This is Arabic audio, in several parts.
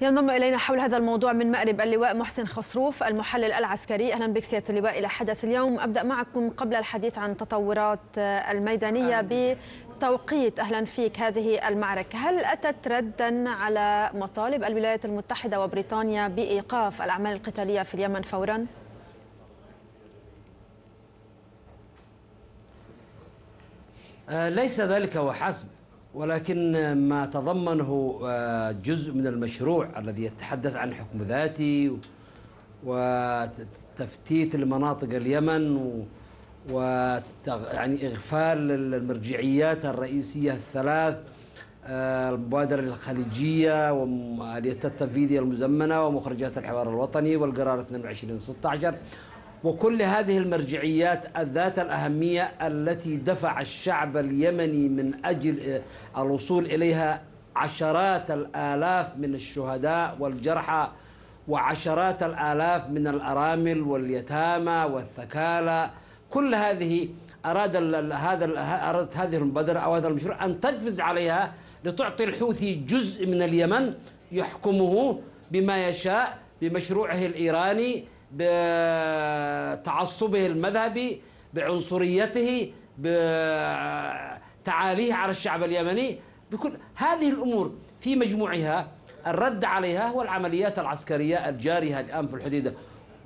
ينضم إلينا حول هذا الموضوع من مأرب اللواء محسن خصروف المحلل العسكري. أهلا بك سيادة اللواء إلى حدث اليوم. أبدأ معكم قبل الحديث عن التطورات الميدانية بتوقيت أهلا فيك هذه المعركة. هل أتت ردا على مطالب الولايات المتحدة وبريطانيا بإيقاف الأعمال القتالية في اليمن فورا؟ ليس ذلك هو حسب ولكن ما تضمنه جزء من المشروع الذي يتحدث عن حكم ذاتي وتفتيت لمناطق اليمن و يعني إغفال المرجعيات الرئيسية الثلاث المبادرة الخليجية وآلية التنفيذية المزمنة ومخرجات الحوار الوطني والقرار 22 16 وكل هذه المرجعيات ذات الأهمية التي دفع الشعب اليمني من أجل الوصول إليها عشرات الآلاف من الشهداء والجرحى وعشرات الآلاف من الأرامل واليتامى والثكالى. كل هذه أراد هذا أرادت هذه المبادرة أو هذا المشروع أن تقفز عليها لتعطي الحوثي جزء من اليمن يحكمه بما يشاء بمشروعه الإيراني بتعصبه المذهبي بعنصريته بتعاليه على الشعب اليمني بكل هذه الأمور في مجموعها الرد عليها هو العمليات العسكرية الجارية الآن في الحديدة.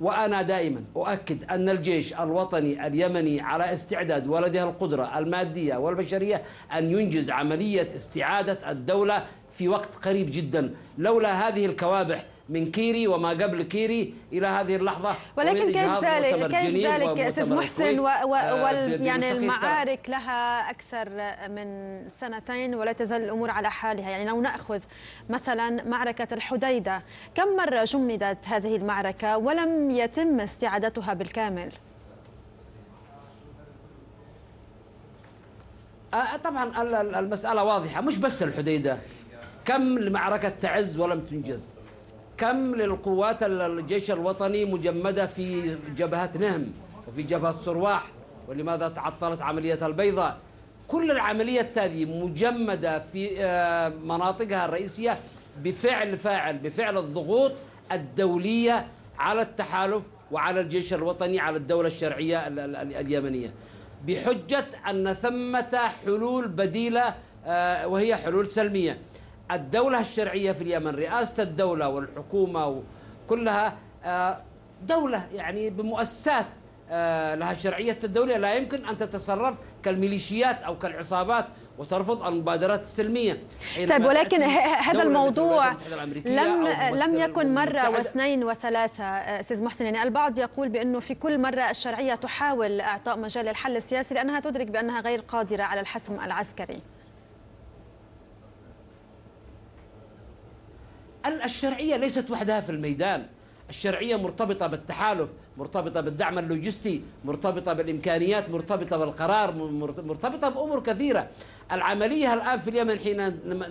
وأنا دائما أؤكد أن الجيش الوطني اليمني على استعداد ولديه القدرة المادية والبشرية أن ينجز عملية استعادة الدولة في وقت قريب جدا. لولا هذه الكوابح من كيري وما قبل كيري إلى هذه اللحظة. ولكن كيف ذلك؟ كيف ذلك أستاذ محسن؟ و و وال يعني المعارك لها أكثر من سنتين ولا تزال الأمور على حالها. يعني لو نأخذ مثلا معركة الحديدة كم مرة جمدت هذه المعركة ولم يتم استعادتها بالكامل؟ طبعا المسألة واضحة. مش بس الحديدة. كم لمعركة تعز ولم تنجز؟ كم للقوات الجيش الوطني مجمدة في جبهة نهم وفي جبهة صرواح ولماذا تعطلت عملية البيضاء كل العملية هذه مجمدة في مناطقها الرئيسية بفعل فاعل بفعل الضغوط الدولية على التحالف وعلى الجيش الوطني على الدولة الشرعية اليمنية. بحجة أن ثمة حلول بديلة وهي حلول سلمية. الدولة الشرعية في اليمن رئاسة الدولة والحكومة كلها دولة يعني بمؤسسات لها شرعية الدولة. لا يمكن أن تتصرف كالميليشيات أو كالعصابات وترفض المبادرات السلمية. طيب ولكن هذا الموضوع لم لم يكن مرة واثنين وثلاثة أستاذ محسن. يعني البعض يقول بأنه في كل مرة الشرعية تحاول إعطاء مجال للحل السياسي لأنها تدرك بأنها غير قادرة على الحسم العسكري. الشرعية ليست وحدها في الميدان. الشرعية مرتبطة بالتحالف مرتبطة بالدعم اللوجستي مرتبطة بالإمكانيات مرتبطة بالقرار مرتبطة بأمور كثيرة. العملية الآن في اليمن حين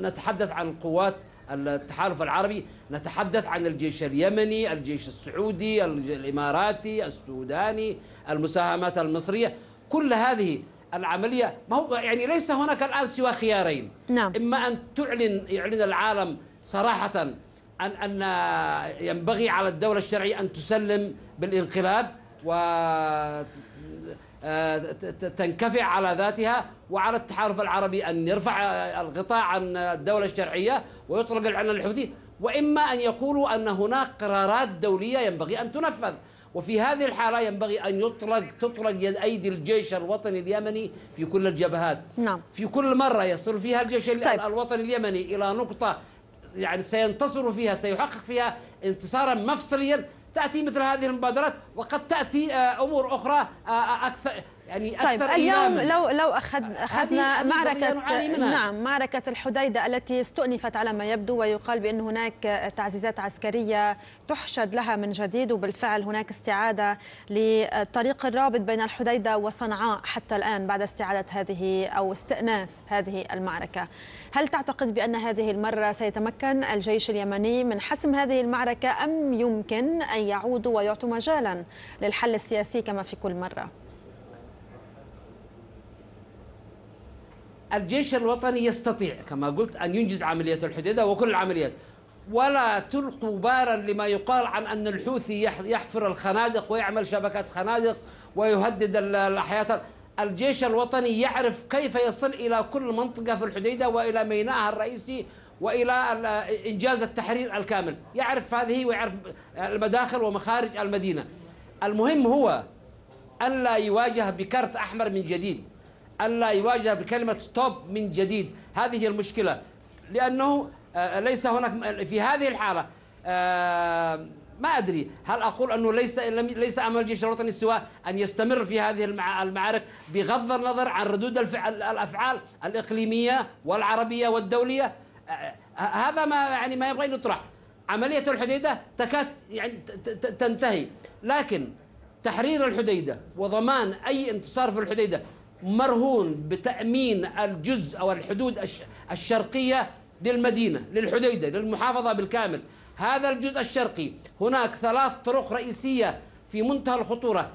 نتحدث عن قوات التحالف العربي نتحدث عن الجيش اليمني الجيش السعودي الإماراتي السوداني المساهمات المصرية. كل هذه العملية ما هو يعني ليس هناك الآن سوى خيارين. نعم. إما أن تعلن يعلن العالم صراحة أن أن ينبغي على الدولة الشرعية أن تسلم بالانقلاب و تنكفئ على ذاتها وعلى التحالف العربي أن يرفع الغطاء عن الدولة الشرعية ويطلق العنان الحوثي وإما أن يقولوا أن هناك قرارات دولية ينبغي أن تنفذ وفي هذه الحالة ينبغي أن يطلق تطلق يد أيدي الجيش الوطني اليمني في كل الجبهات نعم. في كل مرة يصل فيها الجيش طيب. الوطني اليمني إلى نقطة يعني سينتصر فيها سيحقق فيها انتصارا مفصليا. تأتي مثل هذه المبادرات وقد تأتي أمور أخرى أكثر يعني طيب أكثر اليوم لو لو أخذ أخذنا معركة نعم معركة الحديدة التي استؤنفت على ما يبدو ويقال بأن هناك تعزيزات عسكرية تحشد لها من جديد وبالفعل هناك استعادة للطريق الرابط بين الحديدة وصنعاء حتى الآن بعد استعادة هذه أو استئناف هذه المعركة. هل تعتقد بأن هذه المرة سيتمكن الجيش اليمني من حسم هذه المعركة أم يمكن أن يعودوا ويعطوا مجالا للحل السياسي كما في كل مرة؟ الجيش الوطني يستطيع كما قلت أن ينجز عملية الحديدة وكل العمليات. ولا تلقوا بارا لما يقال عن أن الحوثي يحفر الخنادق ويعمل شبكات خنادق ويهدد الحياة. الجيش الوطني يعرف كيف يصل إلى كل منطقة في الحديدة وإلى مينائها الرئيسي وإلى إنجاز التحرير الكامل. يعرف هذه ويعرف المداخل ومخارج المدينة. المهم هو الا يواجه بكرت أحمر من جديد. ألا يواجه بكلمة ستوب من جديد. هذه المشكلة. لأنه آه، ليس هناك في هذه الحالة آه، ما أدري. هل أقول أنه ليس ليس امل الجيش الوطني سوى أن يستمر في هذه المعارك بغض النظر عن ردود الأفعال الإقليمية والعربية والدولية؟ هذا ما يعني ما يبغى يطرح. عملية الحديدة تكاد يعني تنتهي. لكن تحرير الحديدة وضمان أي انتصار في الحديدة مرهون بتأمين الجزء أو الحدود الشرقية للمدينة للحديدة للمحافظة بالكامل. هذا الجزء الشرقي. هناك ثلاث طرق رئيسية في منتهى الخطورة.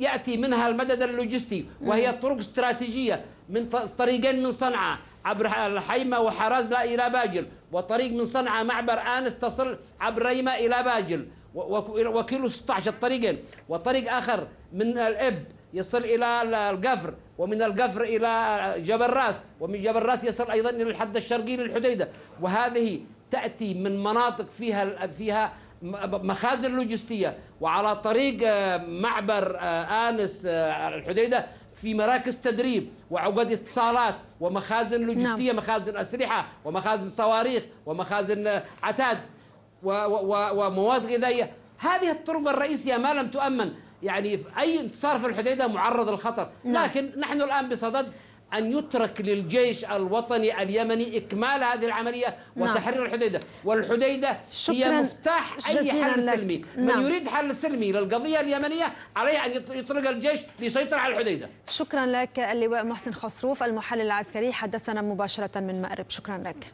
يأتي منها المدد اللوجستي وهي طرق استراتيجية من طريقين من صنعاء عبر الحيمة وحرزلة إلى باجل وطريق من صنعاء معبر آنس تصل عبر ريمة إلى باجل وكيلو 16 الطريقين وطريق آخر من الإب يصل إلى القفر ومن القفر إلى جبل راس ومن جبل راس يصل أيضا إلى الحد الشرقي للحديدة. وهذه تأتي من مناطق فيها فيها مخازن لوجستية. وعلى طريق آه، معبر آه، آنس آه، الحديدة في مراكز تدريب وعقد اتصالات ومخازن لوجستية نعم. مخازن أسلحة ومخازن صواريخ ومخازن عتاد ومواد غذائية. هذه الطرق الرئيسية ما لم تؤمن. يعني أي انتصار في الحديدة معرض للخطر نعم. لكن نحن الآن بصدد أن يترك للجيش الوطني اليمني إكمال هذه العملية نعم. وتحرير نعم. الحديدة والحديدة هي مفتاح أي حل سلمي من نعم. يريد حل سلمي للقضية اليمنية عليه أن يطلق الجيش ليسيطر على الحديدة شكرا لك اللواء محسن خصروف المحلل العسكري حدثنا مباشرة من مأرب شكرا لك